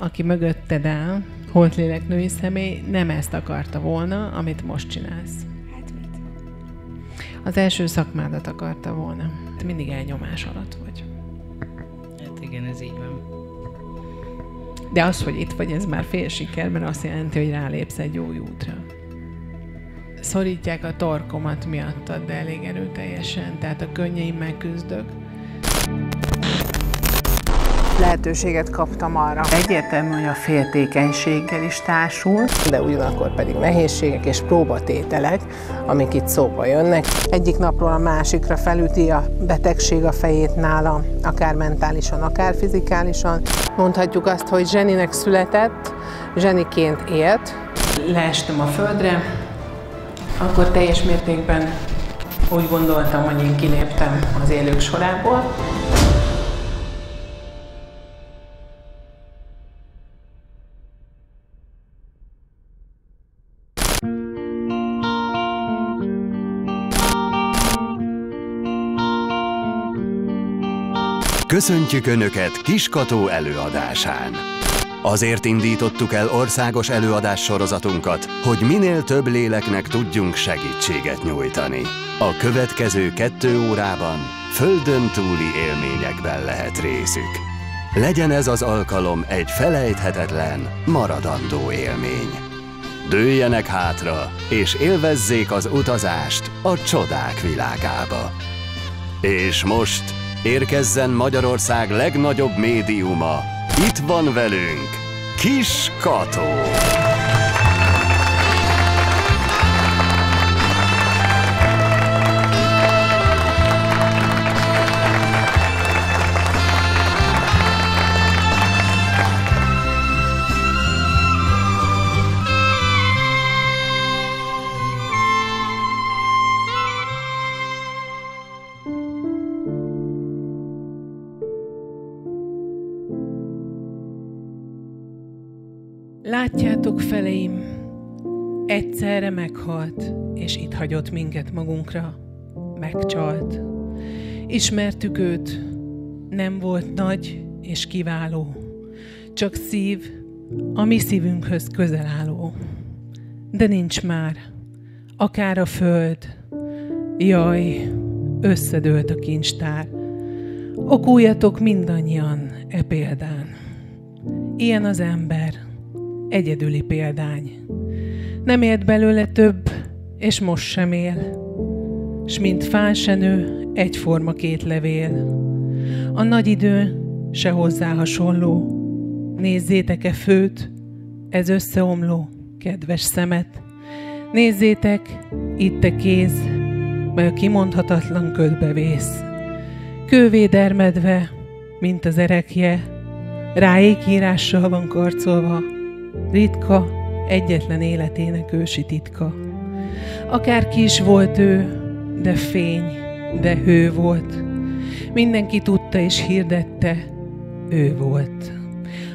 aki mögötted áll, holtlélek női személy, nem ezt akarta volna, amit most csinálsz. Hát mit? Az első szakmádat akarta volna. Te mindig elnyomás alatt vagy. Hát igen, ez így van. De az, hogy itt vagy, ez már fél siker, mert azt jelenti, hogy rálépsz egy jó útra. Szorítják a torkomat miattad, de elég erőteljesen, tehát a könnyeimmel küzdök. Lehetőséget kaptam arra. Egyértelmű, hogy a féltékenységgel is társul, de ugyanakkor pedig nehézségek és próbatételek, amik itt szóba jönnek. Egyik napról a másikra felüti a betegség a fejét nála, akár mentálisan, akár fizikálisan. Mondhatjuk azt, hogy zseninek született, zseniként élt. Leestem a földre, akkor teljes mértékben úgy gondoltam, hogy én kiléptem az élők sorából. Köszöntjük Önöket Kiskató előadásán! Azért indítottuk el országos előadás sorozatunkat, hogy minél több léleknek tudjunk segítséget nyújtani. A következő kettő órában földön túli élményekben lehet részük. Legyen ez az alkalom egy felejthetetlen, maradandó élmény. Dőljenek hátra, és élvezzék az utazást a csodák világába. És most érkezzen Magyarország legnagyobb médiuma. Itt van velünk Kis Kató. Látjátok, feleim, egyszerre meghalt, és itt hagyott minket magunkra. Megcsalt. Ismertük őt, nem volt nagy és kiváló, csak szív, a mi szívünkhöz közel álló. De nincs már, akár a föld, jaj, összedőlt a kincstár. Okuljatok mindannyian e példán. Ilyen az ember, egyedüli példány. Nem élt belőle több, és most sem él. S mint fán se nő, egyforma két levél. A nagy idő se hozzá hasonló. Nézzétek-e főt, ez összeomló, kedves szemet. Nézzétek, itt a kéz, mely a kimondhatatlan ködbe vész. Kővé dermedve, mint az erekje, rá ékírással van karcolva, ritka, egyetlen életének ősi titka. Akár ki is volt ő, de fény, de hő volt. Mindenki tudta és hirdette, ő volt.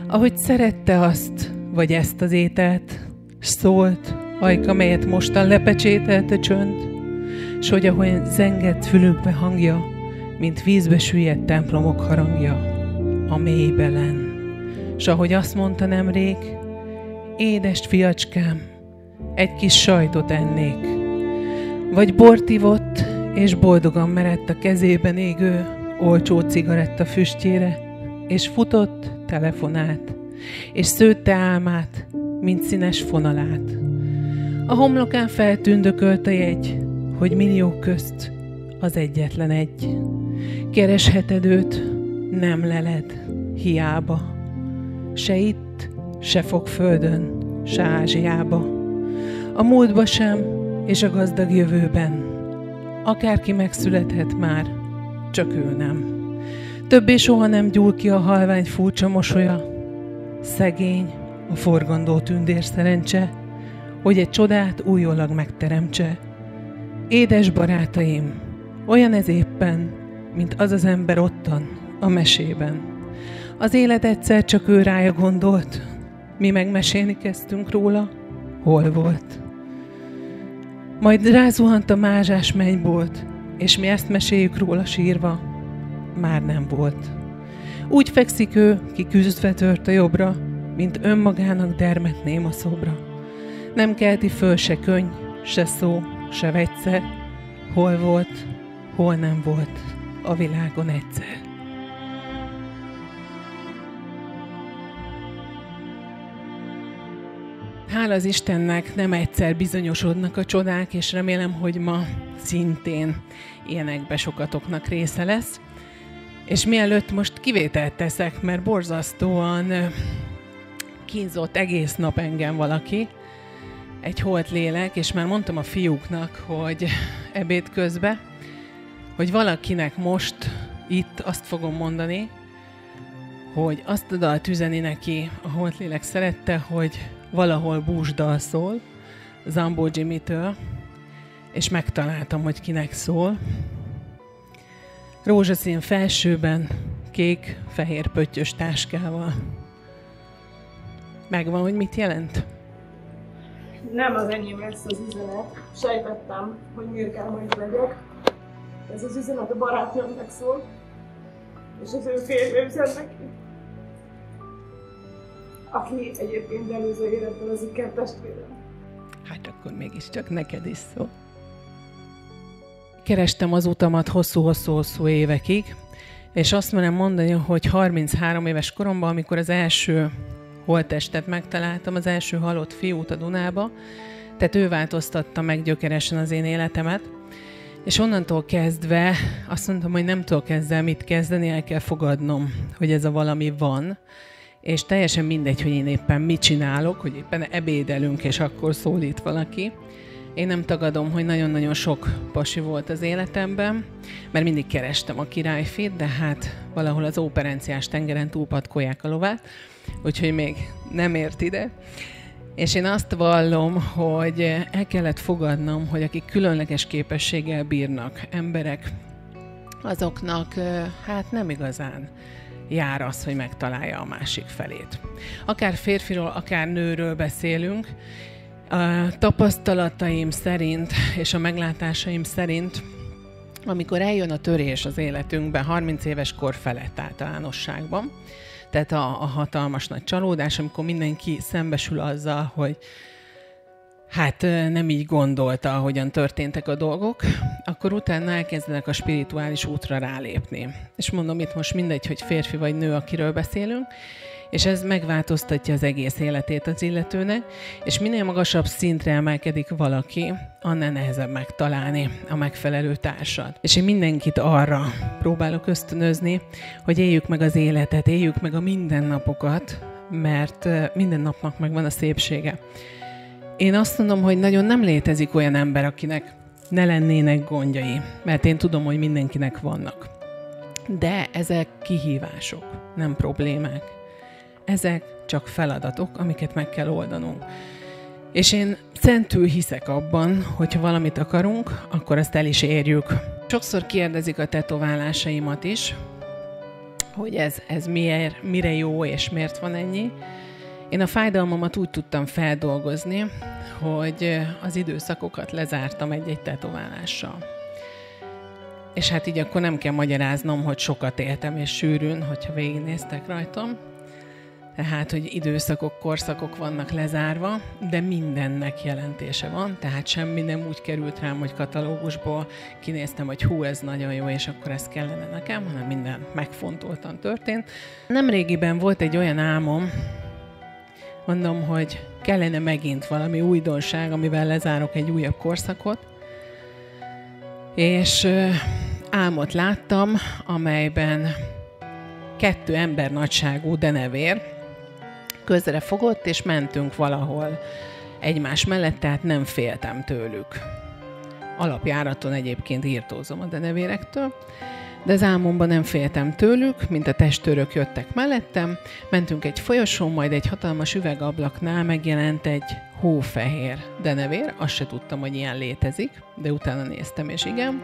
Ahogy szerette azt, vagy ezt az ételt, szólt, ajka, melyet mostan lepecsételt a csönd, s hogy ahogy zengett fülükbe hangja, mint vízbe süllyedt templomok harangja, a mélybelen. S ahogy azt mondta nemrég, édes fiacskám, egy kis sajtot ennék. Vagy bort ivott, és boldogan merett a kezében égő, olcsó cigaretta füstjére, és futott, telefonált, és szőtte álmát, mint színes fonalát. A homlokán feltündökölt a jegy, hogy milliók közt az egyetlen egy. Keresheted őt, nem leled, hiába. Se itt, se fog földön, se Ázsiába. A múltba sem, és a gazdag jövőben. Akárki megszülethet már, csak ő nem. Többé soha nem gyúl ki a halvány furcsa mosolya. Szegény, a forgandó tündér szerencse, hogy egy csodát újólag megteremtse. Édes barátaim, olyan ez éppen, mint az az ember ottan, a mesében. Az élet egyszer csak ő rája gondolt, mi megmesélni kezdtünk róla, hol volt. Majd rázuhant a mázsás mennybolt, és mi ezt meséljük róla sírva, már nem volt. Úgy fekszik ő, ki küzdve tört a jobbra, mint önmagának dermet néma szobra. Nem kelti föl se könyv, se szó, se vegyszer, hol volt, hol nem volt a világon egyszer. Hála az Istennek nem egyszer bizonyosodnak a csodák, és remélem, hogy ma szintén ilyenekbe sokatoknak része lesz. És mielőtt most kivételt teszek, mert borzasztóan kínzott egész nap engem valaki, egy holt lélek, és már mondtam a fiúknak, hogy ebéd közben, hogy valakinek most itt azt fogom mondani, hogy azt a dalt üzeni neki, a holt lélek szerette, hogy valahol búsdal szól, Zambó Jimmy-től, és megtaláltam, hogy kinek szól. Rózsaszín felsőben, kék, fehér pöttyös táskával. Megvan, hogy mit jelent? Nem az enyém lesz az üzenet. Sejtettem, hogy miért kell, hogy legyek. Ez az üzenet a barátjának szól. És az ő férje üzet neki. Aki egyébként előző életben az iker testvérem. Hát akkor mégiscsak neked is szól. Kerestem az utamat hosszú-hosszú-hosszú évekig, és azt merem mondani, hogy 33 éves koromban, amikor az első holttestet megtaláltam, az első halott fiút a Dunába, tehát ő változtatta meg gyökeresen az én életemet, és onnantól kezdve azt mondtam, hogy nem tudok ezzel mit kezdeni, el kell fogadnom, hogy ez a valami van, és teljesen mindegy, hogy én éppen mit csinálok, hogy éppen ebédelünk, és akkor szólít valaki. Én nem tagadom, hogy nagyon-nagyon sok pasi volt az életemben, mert mindig kerestem a királyfit, de hát valahol az óperenciás tengeren túlpatkolják a lovát, úgyhogy még nem ért ide. És én azt vallom, hogy el kellett fogadnom, hogy akik különleges képességgel bírnak, emberek, azoknak hát nem igazán jár az, hogy megtalálja a másik felét. Akár férfiról, akár nőről beszélünk, a tapasztalataim szerint és a meglátásaim szerint, amikor eljön a törés az életünkben, 30 éves kor felett általánosságban, tehát a, a hatalmas nagy csalódás, amikor mindenki szembesül azzal, hogy hát nem így gondolta, ahogyan történtek a dolgok, akkor utána elkezdenek a spirituális útra rálépni. És mondom itt most mindegy, hogy férfi vagy nő, akiről beszélünk, és ez megváltoztatja az egész életét az illetőnek, és minél magasabb szintre emelkedik valaki, annál nehezebb megtalálni a megfelelő társat. És én mindenkit arra próbálok ösztönözni, hogy éljük meg az életet, éljük meg a mindennapokat, mert minden napnak megvan a szépsége. Én azt mondom, hogy nagyon nem létezik olyan ember, akinek ne lennének gondjai, mert én tudom, hogy mindenkinek vannak. De ezek kihívások, nem problémák. Ezek csak feladatok, amiket meg kell oldanunk. És én szentül hiszek abban, hogyha valamit akarunk, akkor azt el is érjük. Sokszor kérdezik a tetoválásaimat is, hogy ez, ez miért, mire jó és miért van ennyi. Én a fájdalmamat úgy tudtam feldolgozni, hogy az időszakokat lezártam egy-egy tetoválással. És hát így akkor nem kell magyaráznom, hogy sokat éltem és sűrűn, hogyha végignéztek rajtam. Tehát, hogy időszakok, korszakok vannak lezárva, de mindennek jelentése van, tehát semmi nem úgy került rám, hogy katalógusból kinéztem, hogy hú, ez nagyon jó, és akkor ez kellene nekem, hanem minden megfontoltan történt. Nem régiben volt egy olyan álmom, mondom, hogy kellene megint valami újdonság, amivel lezárok egy újabb korszakot. És álmot láttam, amelyben kettő ember nagyságú denevér közre fogott, és mentünk valahol egymás mellett, tehát nem féltem tőlük. Alapjáraton egyébként írtózom a denevérektől, de az álmomban nem féltem tőlük, mint a testőrök jöttek mellettem, mentünk egy folyosón, majd egy hatalmas üvegablaknál megjelent egy hófehér denevér, azt se tudtam, hogy ilyen létezik, de utána néztem, és igen,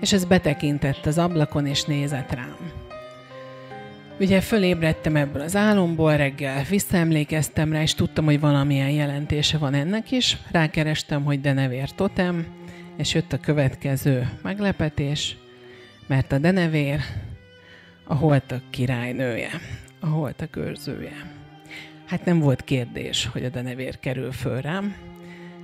és ez betekintett az ablakon, és nézett rám. Ugye fölébredtem ebből az álomból, reggel visszaemlékeztem rá, és tudtam, hogy valamilyen jelentése van ennek is. Rákerestem, hogy denevér totem, és jött a következő meglepetés, mert a denevér a holtak királynője, a holtak őrzője. hát nem volt kérdés, hogy a denevér kerül föl rám,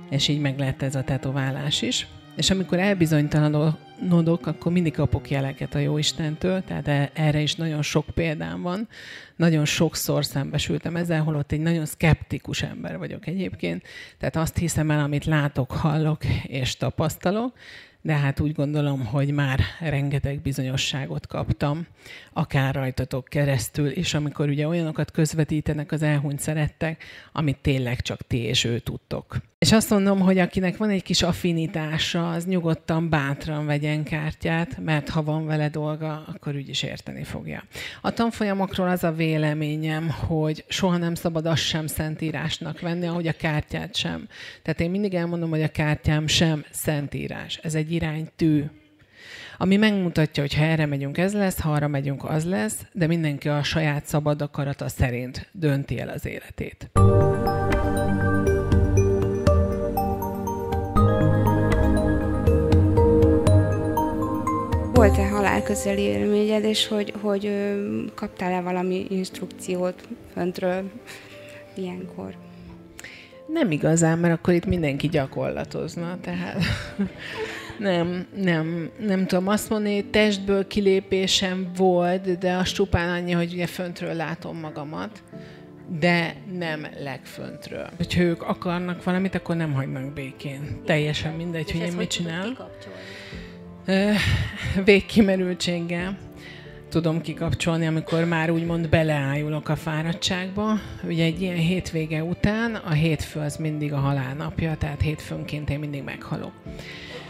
és így meg lett ez a tetoválás is. És amikor elbizonytalanodok, akkor mindig kapok jeleket a Jóistentől, tehát e- erre is nagyon sok példám van. Nagyon sokszor szembesültem ezzel, holott egy nagyon szkeptikus ember vagyok egyébként. Tehát azt hiszem el, amit látok, hallok és tapasztalok, de hát úgy gondolom, hogy már rengeteg bizonyosságot kaptam, akár rajtatok keresztül, és amikor ugye olyanokat közvetítenek az elhunyt szerettek, amit tényleg csak ti és ő tudtok. És azt mondom, hogy akinek van egy kis affinitása, az nyugodtan, bátran vegyen kártyát, mert ha van vele dolga, akkor úgy is érteni fogja. A tanfolyamokról az a véleményem, hogy soha nem szabad azt sem szentírásnak venni, ahogy a kártyát sem. Tehát én mindig elmondom, hogy a kártyám sem szentírás. Ez egy iránytű, ami megmutatja, hogy ha erre megyünk, ez lesz, ha arra megyünk, az lesz, de mindenki a saját szabad akarata szerint dönti el az életét. Volt-e halálközeli élményed, és hogy, hogy kaptál-e valami instrukciót föntről ilyenkor? Nem igazán, mert akkor itt mindenki gyakorlatozna, tehát nem, nem, nem tudom azt mondani, testből kilépésem volt, de az csupán annyi, hogy ugye föntről látom magamat, de nem legföntről. Hogyha ők akarnak valamit, akkor nem hagynak békén. Teljesen mindegy, hogy én mit csinálok végkimerültséggel tudom kikapcsolni, amikor már úgymond beleájulok a fáradtságba. Ugye egy ilyen hétvége után a hétfő az mindig a halálnapja, tehát hétfőnként én mindig meghalok.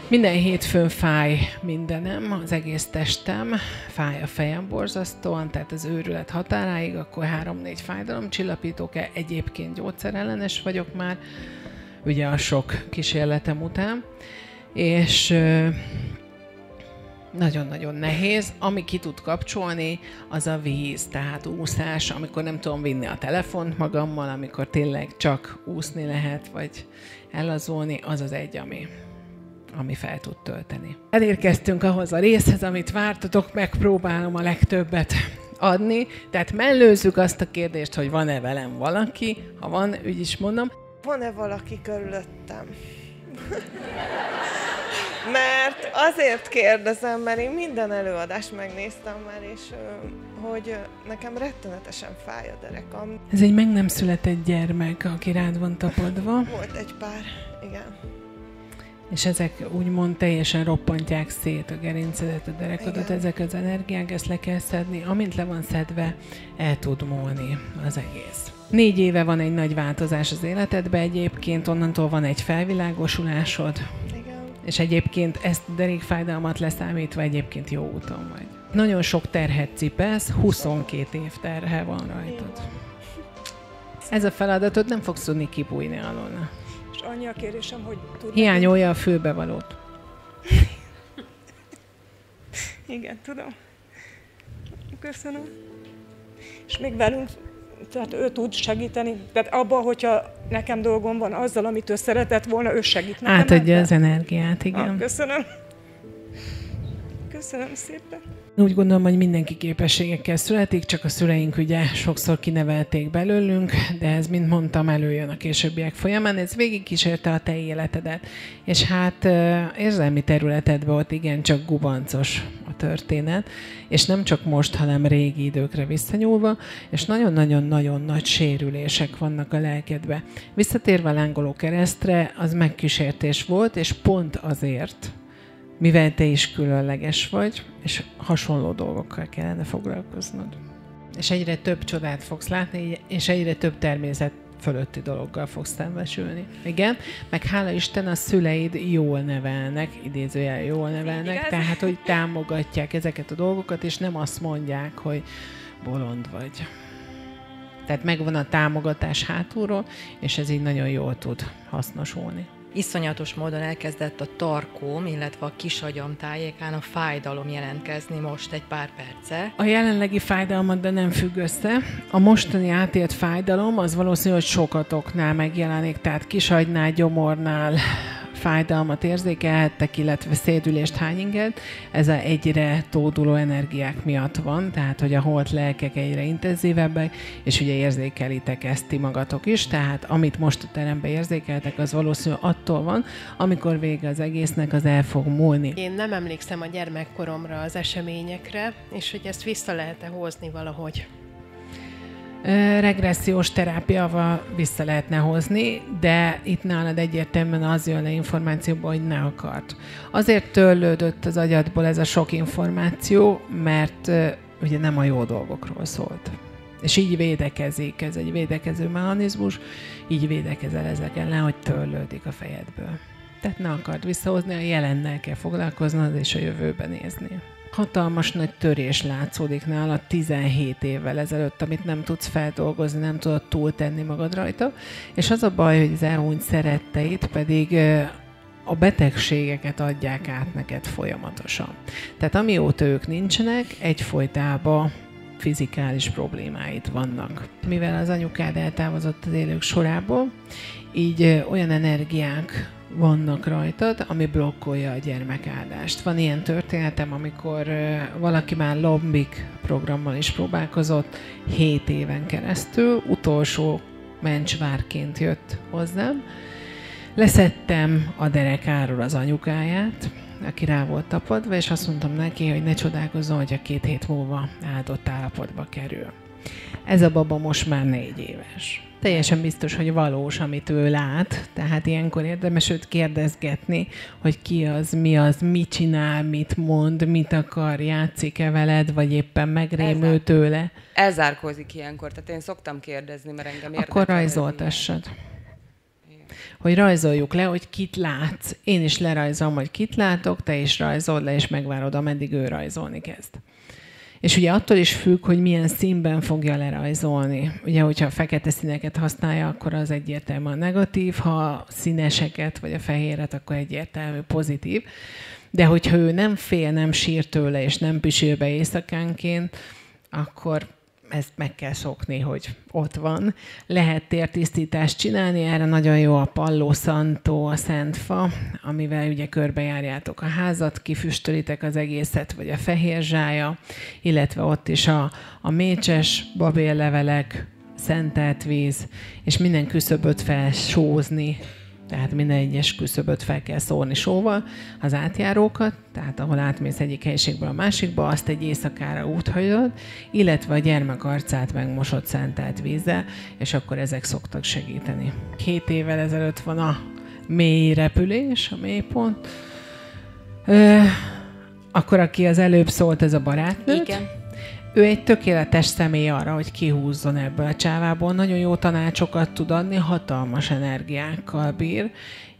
Minden hétfőn fáj mindenem, az egész testem, fáj a fejem borzasztóan, tehát az őrület határáig, akkor három-négy fájdalomcsillapítók, egyébként gyógyszerellenes vagyok már, ugye a sok kísérletem után, és nagyon-nagyon nehéz. Ami ki tud kapcsolni, az a víz, tehát úszás, amikor nem tudom vinni a telefont magammal, amikor tényleg csak úszni lehet, vagy ellazulni, az az egy, ami, ami fel tud tölteni. Elérkeztünk ahhoz a részhez, amit vártatok, megpróbálom a legtöbbet adni, tehát mellőzzük azt a kérdést, hogy van-e velem valaki, ha van, úgy is mondom. Van-e valaki körülöttem? Mert azért kérdezem, mert én minden előadást megnéztem már, és hogy nekem rettenetesen fáj a derekam. Ez egy meg nem született gyermek, aki rád van tapadva. Volt egy pár, igen. És ezek úgymond teljesen roppantják szét a gerincedet, a derekadat, Igen. ezek az energiák, ezt le kell szedni. Amint le van szedve, el tud múlni az egész. Négy éve van egy nagy változás az életedben egyébként, onnantól van egy felvilágosulásod, és egyébként ezt derékfájdalmat leszámítva egyébként jó úton vagy. Nagyon sok terhet cipelsz, 22 év terhe van rajtad. Ez a feladatod nem fogsz tudni kibújni alól. És annyi a kérésem, hogy tudod... Hiányolja a főbevalót. Igen, tudom. Köszönöm. És még velünk tehát ő tud segíteni. Tehát abban, hogyha nekem dolgom van azzal, amit ő szeretett volna, ő segít nekem. Átadja ebben. az energiát, igen. Ah, köszönöm. Köszönöm szépen. Úgy gondolom, hogy mindenki képességekkel születik, csak a szüleink ugye sokszor kinevelték belőlünk, de ez, mint mondtam, előjön a későbbiek folyamán. Ez végigkísérte a te életedet. És hát érzelmi területedben ott igen, csak gubancos a történet, és nem csak most, hanem régi időkre visszanyúlva, és nagyon-nagyon-nagyon nagy sérülések vannak a lelkedbe. Visszatérve a lángoló keresztre, az megkísértés volt, és pont azért, mivel te is különleges vagy, és hasonló dolgokkal kellene foglalkoznod. És egyre több csodát fogsz látni, és egyre több természet fölötti dologgal fogsz szembesülni. Igen, meg hála Isten a szüleid jól nevelnek, idézőjel jól nevelnek, Igen. tehát hogy támogatják ezeket a dolgokat, és nem azt mondják, hogy bolond vagy. Tehát megvan a támogatás hátulról, és ez így nagyon jól tud hasznosulni iszonyatos módon elkezdett a tarkóm, illetve a kisagyam tájékán a fájdalom jelentkezni most egy pár perce. A jelenlegi fájdalmat de nem függ össze. A mostani átélt fájdalom az valószínű, hogy sokatoknál megjelenik, tehát kisagynál, gyomornál, fájdalmat érzékelhettek, illetve szédülést, hányinget. Ez a egyre tóduló energiák miatt van, tehát hogy a holt lelkek egyre intenzívebbek, és ugye érzékelitek ezt ti magatok is, tehát amit most a teremben érzékeltek, az valószínű attól van, amikor vége az egésznek, az el fog múlni. Én nem emlékszem a gyermekkoromra az eseményekre, és hogy ezt vissza lehet-e hozni valahogy regressziós terápiával vissza lehetne hozni, de itt nálad egyértelműen az jön le információból, hogy ne akart. Azért törlődött az agyadból ez a sok információ, mert ugye nem a jó dolgokról szólt. És így védekezik, ez egy védekező mechanizmus, így védekezel ezek ellen, hogy törlődik a fejedből. Tehát ne akart visszahozni, a jelennel kell foglalkoznod, és a jövőben nézni hatalmas nagy törés látszódik nála 17 évvel ezelőtt, amit nem tudsz feldolgozni, nem tudod túltenni magad rajta, és az a baj, hogy az elhunyt szeretteit pedig a betegségeket adják át neked folyamatosan. Tehát amióta ők nincsenek, egyfolytában fizikális problémáit vannak. Mivel az anyukád eltávozott az élők sorából, így olyan energiák vannak rajtad, ami blokkolja a gyermekáldást. Van ilyen történetem, amikor valaki már lombik programmal is próbálkozott 7 éven keresztül, utolsó mencsvárként jött hozzám. Leszettem a derekáról az anyukáját, aki rá volt tapadva, és azt mondtam neki, hogy ne csodálkozzon, hogy a két hét múlva áldott állapotba kerül. Ez a baba most már négy éves teljesen biztos, hogy valós, amit ő lát, tehát ilyenkor érdemes őt kérdezgetni, hogy ki az, mi az, mit csinál, mit mond, mit akar, játszik-e veled, vagy éppen megrémül Ezzel, tőle. Elzárkózik ilyenkor, tehát én szoktam kérdezni, mert engem érdekel. Akkor rajzoltassad. Hogy rajzoljuk le, hogy kit látsz. Én is lerajzolom, hogy kit látok, te is rajzol le, és megvárod, ameddig ő rajzolni kezd. És ugye attól is függ, hogy milyen színben fogja lerajzolni. Ugye, hogyha fekete színeket használja, akkor az egyértelműen negatív, ha színeseket vagy a fehéret, akkor egyértelmű pozitív. De hogyha ő nem fél, nem sír tőle, és nem pisil be éjszakánként, akkor ezt meg kell szokni, hogy ott van. Lehet tértisztítást csinálni, erre nagyon jó a Palló Santo, a Szentfa, amivel ugye körbejárjátok a házat, kifüstölitek az egészet, vagy a fehér zsája, illetve ott is a, a mécses babéllevelek, szentelt víz, és minden küszöböt felsózni, tehát minden egyes küszöböt fel kell szórni sóval, az átjárókat, tehát ahol átmész egyik helyiségből a másikba, azt egy éjszakára úthagyod, illetve a gyermek arcát megmosott szentelt vízzel, és akkor ezek szoktak segíteni. Két évvel ezelőtt van a mély repülés, a mélypont. Ö, akkor, aki az előbb szólt, ez a barátnőt. Igen ő egy tökéletes személy arra, hogy kihúzzon ebből a csávából. Nagyon jó tanácsokat tud adni, hatalmas energiákkal bír,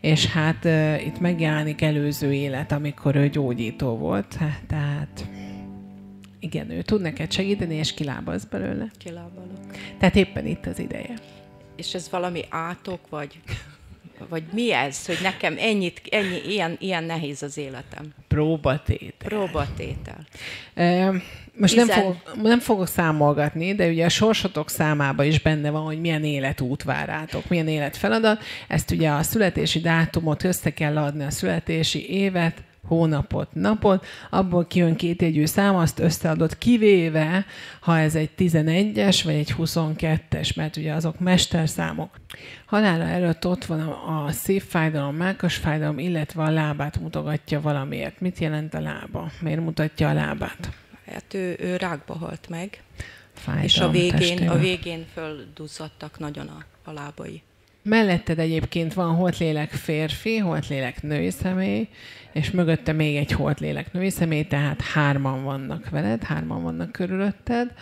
és hát uh, itt megjelenik előző élet, amikor ő gyógyító volt. Tehát igen, ő tud neked segíteni, és kilábalsz belőle. Kilábalok. Tehát éppen itt az ideje. És ez valami átok, vagy vagy mi ez, hogy nekem ennyit, ennyi, ilyen, ilyen nehéz az életem? Próbatétel. Próbatétel. E, most nem fogok, nem fogok számolgatni, de ugye a sorsotok számában is benne van, hogy milyen életút vár rátok, milyen életfeladat. Ezt ugye a születési dátumot össze kell adni, a születési évet, hónapot, napot, abból kijön két jegyű szám, azt összeadott kivéve, ha ez egy 11-es vagy egy 22-es, mert ugye azok mesterszámok. Halála előtt ott van a, szívfájdalom, mákasfájdalom, illetve a lábát mutogatja valamiért. Mit jelent a lába? Miért mutatja a lábát? Hát ő, ő rákba halt meg, Fájdalom és a végén, a végén földuzzadtak nagyon a, a lábai. Melletted egyébként van holtlélek férfi, holtlélek női személy, és mögötte még egy holtlélek női személy, tehát hárman vannak veled, hárman vannak körülötted,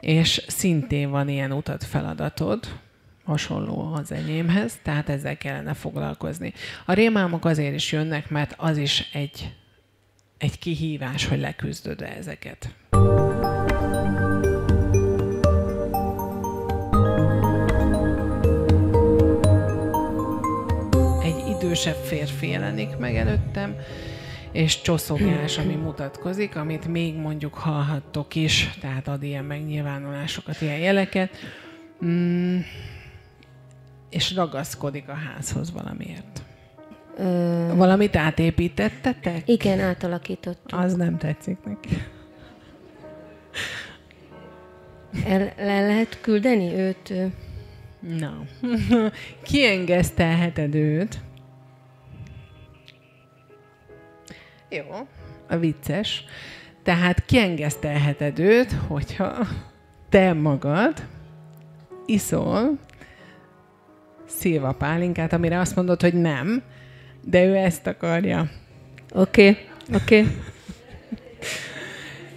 és szintén van ilyen utat feladatod, hasonló az enyémhez, tehát ezzel kellene foglalkozni. A rémálmok azért is jönnek, mert az is egy, egy kihívás, hogy leküzdöd ezeket. Idősebb férfi jelenik meg előttem, és csoszogás, ami mutatkozik, amit még mondjuk hallhattok is, tehát ad ilyen megnyilvánulásokat, ilyen jeleket, mm, és ragaszkodik a házhoz valamiért. Ö, Valamit átépítettetek? igen, átalakítottuk. Az nem tetszik neki. El, le lehet küldeni őt? Na. Kiengesztelheted őt. Jó. A vicces. Tehát kiengesztelheted őt, hogyha te magad iszol szilva pálinkát, amire azt mondod, hogy nem, de ő ezt akarja. Oké, okay, oké. Okay.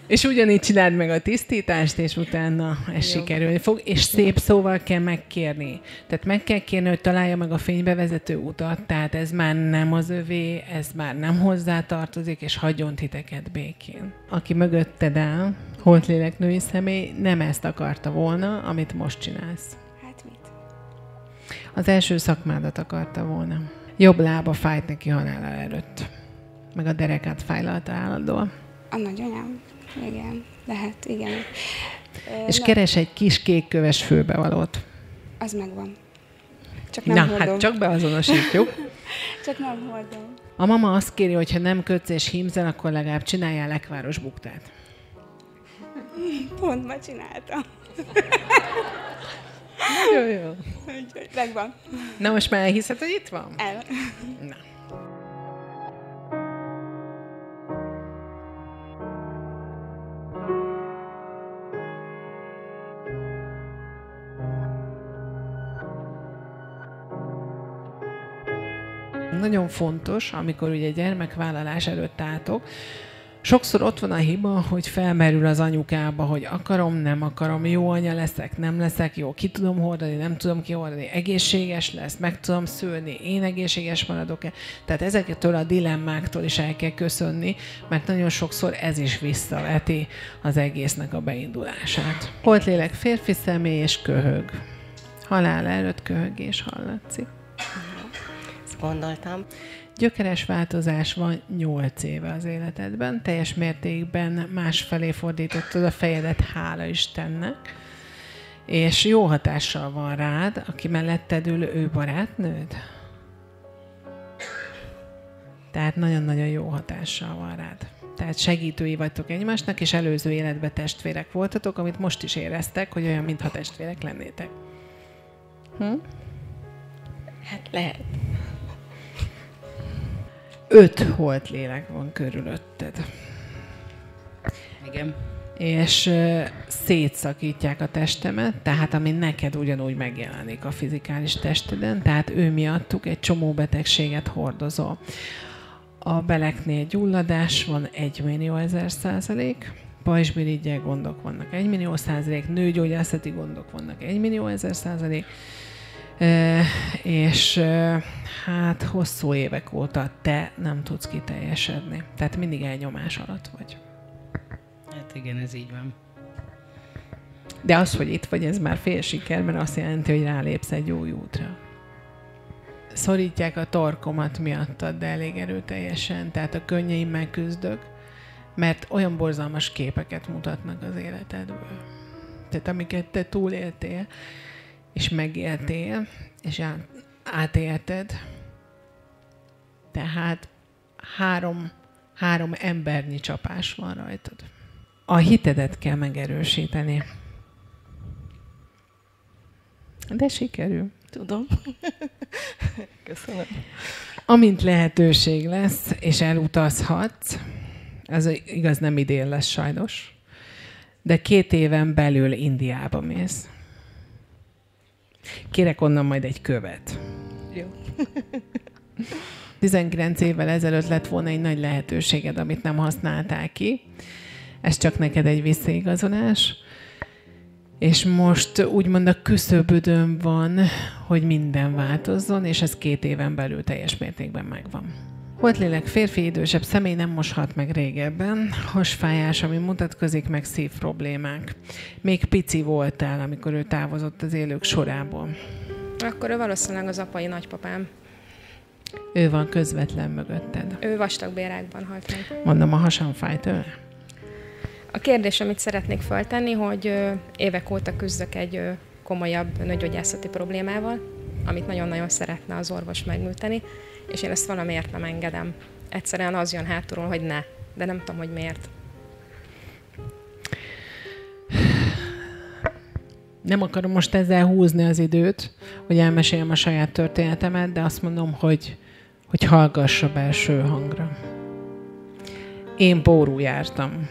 És ugyanígy csináld meg a tisztítást, és utána ez Jó. sikerülni fog, és szép szóval kell megkérni. Tehát meg kell kérni, hogy találja meg a fénybe vezető utat, tehát ez már nem az övé, ez már nem hozzá tartozik, és hagyjon titeket békén. Aki mögötted áll, holtlélek női személy, nem ezt akarta volna, amit most csinálsz. Hát mit? Az első szakmádat akarta volna. Jobb lába fájt neki halála előtt. Meg a derekát fájlalta állandóan. A nagyanyám. Igen, lehet, igen. És Na, keres egy kis kékköves főbevalót. Az megvan. Csak nem Na, hordom. hát csak beazonosítjuk. Csak nem hordom. A mama azt kéri, hogy ha nem kötsz és hímzel, akkor legalább csináljál lekváros buktát. Pont ma csináltam. Jó, jó. Megvan. Na most már elhiszed, hogy itt van? El. Na. Nagyon fontos, amikor ugye gyermekvállalás előtt álltok, Sokszor ott van a hiba, hogy felmerül az anyukába, hogy akarom, nem akarom, jó anya leszek, nem leszek, jó, ki tudom hordani, nem tudom kihordani, egészséges lesz, meg tudom szülni, én egészséges maradok-e. Tehát ezektől a dilemmáktól is el kell köszönni, mert nagyon sokszor ez is visszaveti az egésznek a beindulását. Holt lélek férfi személy és köhög. Halál előtt köhögés hallatszik. Ezt gondoltam. Gyökeres változás van 8 éve az életedben, teljes mértékben másfelé fordítottad a fejedet, hála Istennek, és jó hatással van rád, aki melletted ül, ő barátnőd. Tehát nagyon-nagyon jó hatással van rád. Tehát segítői vagytok egymásnak, és előző életben testvérek voltatok, amit most is éreztek, hogy olyan, mintha testvérek lennétek. Hm? Hát lehet. Öt holt lélek van körülötted. Igen. És uh, szétszakítják a testemet, tehát ami neked ugyanúgy megjelenik a fizikális testeden, tehát ő miattuk egy csomó betegséget hordozol. A beleknél gyulladás van 1 millió ezer százalék, pajzsmirigyel gondok vannak 1 millió százalék, nőgyógyászati gondok vannak 1 millió ezer százalék, és hát hosszú évek óta te nem tudsz kiteljesedni. Tehát mindig elnyomás alatt vagy. Hát igen, ez így van. De az, hogy itt vagy, ez már fél siker, mert azt jelenti, hogy rálépsz egy jó útra. Szorítják a torkomat miattad, de elég erőteljesen, tehát a könnyeimmel küzdök, mert olyan borzalmas képeket mutatnak az életedből. Tehát amiket te túléltél, és megéltél, és át, átélted. Tehát három, három embernyi csapás van rajtad. A hitedet kell megerősíteni. De sikerül. Tudom. Köszönöm. Amint lehetőség lesz, és elutazhatsz, ez igaz nem idén lesz sajnos, de két éven belül Indiába mész. Kérek onnan majd egy követ. Jó. 19 évvel ezelőtt lett volna egy nagy lehetőséged, amit nem használtál ki. Ez csak neked egy visszaigazolás. És most úgymond a küszöbödön van, hogy minden változzon, és ez két éven belül teljes mértékben megvan. Volt lélek férfi idősebb személy nem moshat meg régebben, hasfájás, ami mutatkozik, meg szív problémák. Még pici voltál, amikor ő távozott az élők sorából. Akkor ő valószínűleg az apai nagypapám. Ő van közvetlen mögötted. Ő vastagbérákban halt meg. Mondom, a hasam fáj tőle? A kérdés, amit szeretnék feltenni, hogy évek óta küzdök egy komolyabb nőgyógyászati problémával, amit nagyon-nagyon szeretne az orvos megműteni, és én ezt valamiért nem engedem. Egyszerűen az jön hátulról, hogy ne, de nem tudom, hogy miért. Nem akarom most ezzel húzni az időt, hogy elmeséljem a saját történetemet, de azt mondom, hogy, hogy hallgass a belső hangra. Én bórú jártam.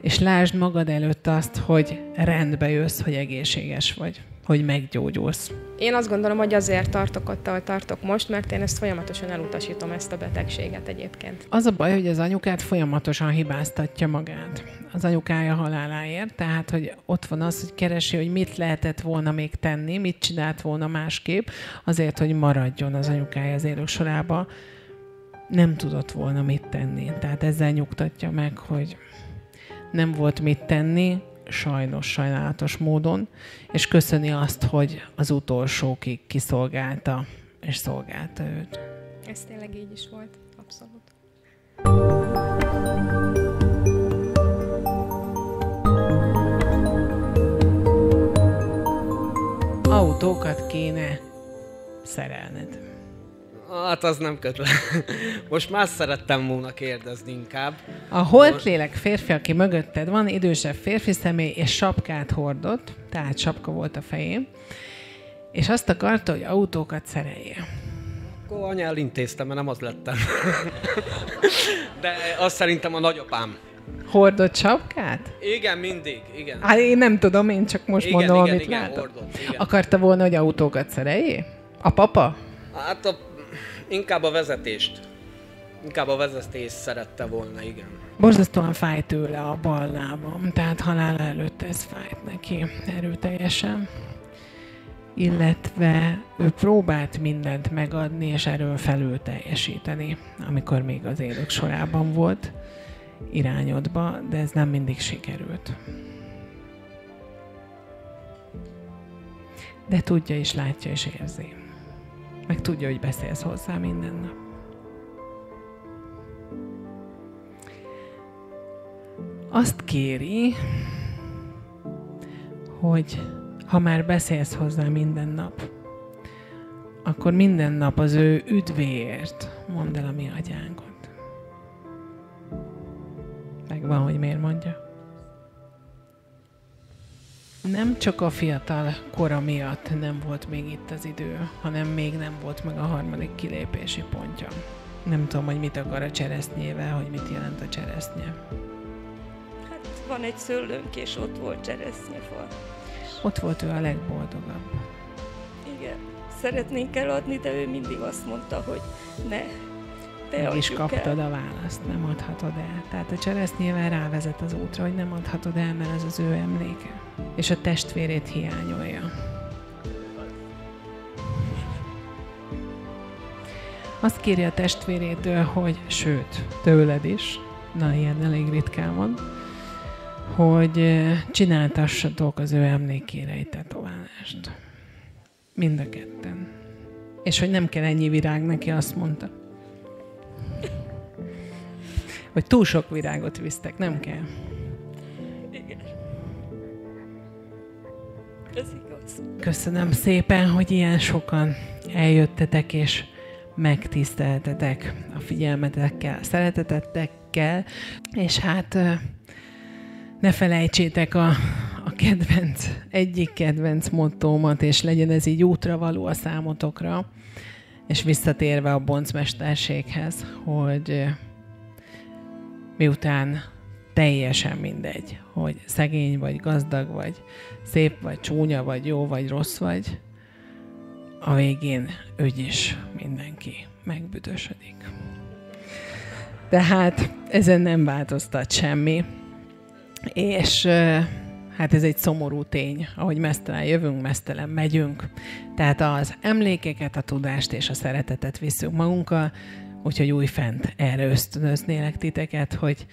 És lásd magad előtt azt, hogy rendbe jössz, hogy egészséges vagy, hogy meggyógyulsz. Én azt gondolom, hogy azért tartok ott, ahol tartok most, mert én ezt folyamatosan elutasítom, ezt a betegséget egyébként. Az a baj, hogy az anyukát folyamatosan hibáztatja magát. Az anyukája haláláért, tehát, hogy ott van az, hogy keresi, hogy mit lehetett volna még tenni, mit csinált volna másképp, azért, hogy maradjon az anyukája az élők sorába. Nem tudott volna mit tenni. Tehát ezzel nyugtatja meg, hogy nem volt mit tenni, sajnos, sajnálatos módon, és köszöni azt, hogy az utolsókig kiszolgálta és szolgálta őt. Ez tényleg így is volt, abszolút. Autókat kéne szerelned. Hát az nem kötve. Most más szerettem volna kérdezni inkább. A holtlélek férfi, aki mögötted van, idősebb férfi személy, és sapkát hordott, tehát sapka volt a fején, és azt akarta, hogy autókat szerelje. Akkor anya elintéztem, mert nem az lettem. De azt szerintem a nagyapám. Hordott sapkát? Igen, mindig, igen. Hát én nem tudom, én csak most Igen, mondom, igen, amit igen, látok. hordott, igen. Akarta volna, hogy autókat szereljé? A papa? Hát a, inkább a vezetést. Inkább a vezetést szerette volna, igen. Borzasztóan fáj tőle a bal lábam, tehát halála előtt ez fájt neki erőteljesen. Illetve ő próbált mindent megadni, és erről felül teljesíteni, amikor még az élők sorában volt irányodba, de ez nem mindig sikerült. De tudja és látja és érzi. Meg tudja, hogy beszélsz hozzá minden nap. Azt kéri, hogy ha már beszélsz hozzá minden nap, akkor minden nap az ő üdvéért mondd el a mi agyánkot. Megvan, hogy miért mondja. Nem csak a fiatal kora miatt nem volt még itt az idő, hanem még nem volt meg a harmadik kilépési pontja. Nem tudom, hogy mit akar a cseresznyével, hogy mit jelent a cseresznye. Hát van egy szőlőnk, és ott volt cseresznyefal. Ott volt ő a legboldogabb. Igen, szeretnénk eladni, de ő mindig azt mondta, hogy ne, te Meg is kaptad el. a választ, nem adhatod el. Tehát a cseresznyével rávezet az útra, hogy nem adhatod el, mert az az ő emléke. És a testvérét hiányolja. Azt kéri a testvérétől, hogy, sőt, tőled is, na ilyen elég ritkán van, hogy eh, csináltassatok az ő emlékére egy tetoválást. Mind a ketten. És hogy nem kell ennyi virág neki, azt mondta. Hogy túl sok virágot visztek, nem kell. Igen. Ez igaz. Köszönöm szépen, hogy ilyen sokan eljöttetek és megtiszteltetek a figyelmetekkel, a szeretetetekkel, és hát ne felejtsétek a, a kedvenc, egyik kedvenc mottómat, és legyen ez így útra való a számotokra, és visszatérve a boncmesterséghez, hogy miután teljesen mindegy, hogy szegény vagy, gazdag vagy, szép vagy, csúnya vagy, jó vagy, rossz vagy, a végén ügyis mindenki megbüdösödik. Tehát ezen nem változtat semmi, és hát ez egy szomorú tény, ahogy mesztelen jövünk, mesztelen megyünk. Tehát az emlékeket, a tudást és a szeretetet visszük magunkkal, úgyhogy újfent erre ösztönöznélek titeket, hogy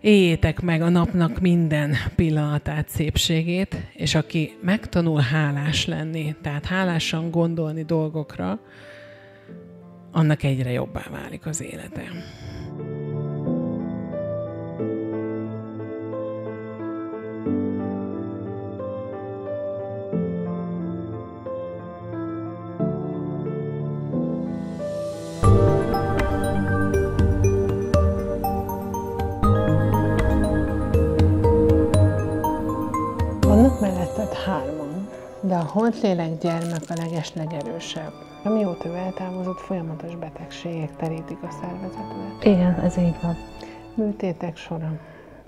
éljétek meg a napnak minden pillanatát, szépségét, és aki megtanul hálás lenni, tehát hálásan gondolni dolgokra, annak egyre jobbá válik az élete. Holtlélek gyermek a legeslegerősebb. Amióta ő eltávozott, folyamatos betegségek terítik a szervezetet. Igen, ez így van. Műtétek sora,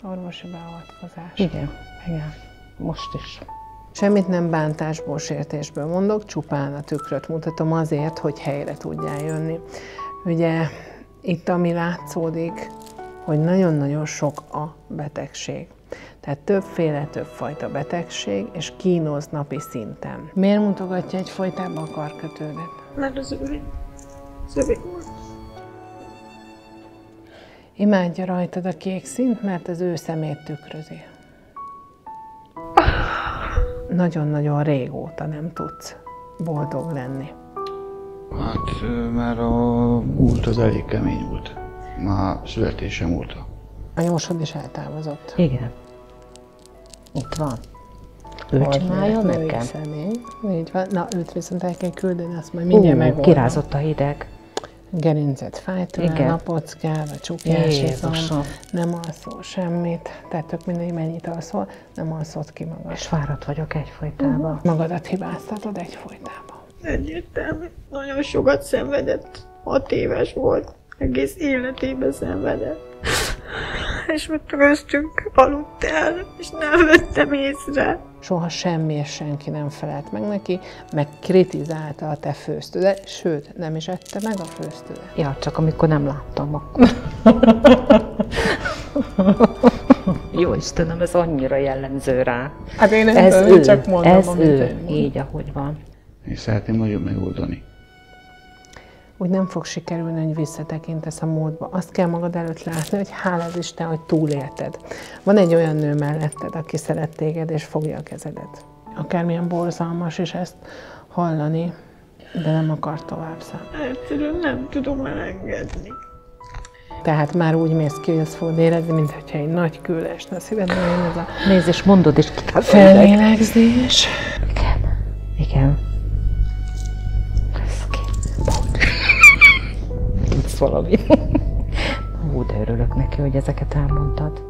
orvosi beavatkozás. Igen, igen. Most is. Semmit nem bántásból, sértésből mondok, csupán a tükröt mutatom azért, hogy helyre tudjál jönni. Ugye itt ami látszódik, hogy nagyon-nagyon sok a betegség. Tehát többféle, többfajta betegség, és kínoz napi szinten. Miért mutogatja egy folytában a karkötődet? Mert az övé. Az övé volt. Imádja rajtad a kék szint, mert az ő szemét tükrözi. Nagyon-nagyon régóta nem tudsz boldog lenni. Hát már a múlt az elég kemény volt. Már születésem óta. A nyomosod is eltávozott. Igen. Itt van. Ő Volt csinálja nekem. Személy. Így van. Na, őt viszont el kell küldeni, azt majd mindjárt Ú, megoldom. kirázott a hideg. Gerincet fáj tőle, Igen. napockál, a csukjás izom, nem alszol semmit, tehát tök mindegy, mennyit alszol, nem alszod ki magad. És fáradt vagyok egyfolytában. Magadat hibáztatod egyfolytában. Egyértelmű. Nagyon sokat szenvedett. Hat éves volt. Egész életében szenvedett. És mi köztünk aludt el, és nem vettem észre. Soha semmi és senki nem felelt meg neki, meg kritizálta a te főztődet, sőt, nem is ette meg a főztődet. Ja, csak amikor nem láttam, akkor. Jó Istenem, ez annyira jellemző rá. Hát én nem ez tudom, ő, csak mondom, ez amit ő, mond. így, ahogy van. Én szeretném nagyon megoldani. Úgy nem fog sikerülni, hogy visszatekintesz a módba. Azt kell magad előtt látni, hogy hálás Isten, hogy túlélted. Van egy olyan nő melletted, aki szeret téged, és fogja a kezedet. Akármilyen borzalmas is ezt hallani, de nem akar tovább szállni. Egyszerűen nem tudom elengedni. Tehát már úgy mész ki, hogy ezt fogod érezni, mint hogyha egy nagy kül esne a szívedben, ez a Nézd, és mondod is ki. fellélegzés. Igen. Ez valami. Hú, de örülök neki, hogy ezeket elmondtad.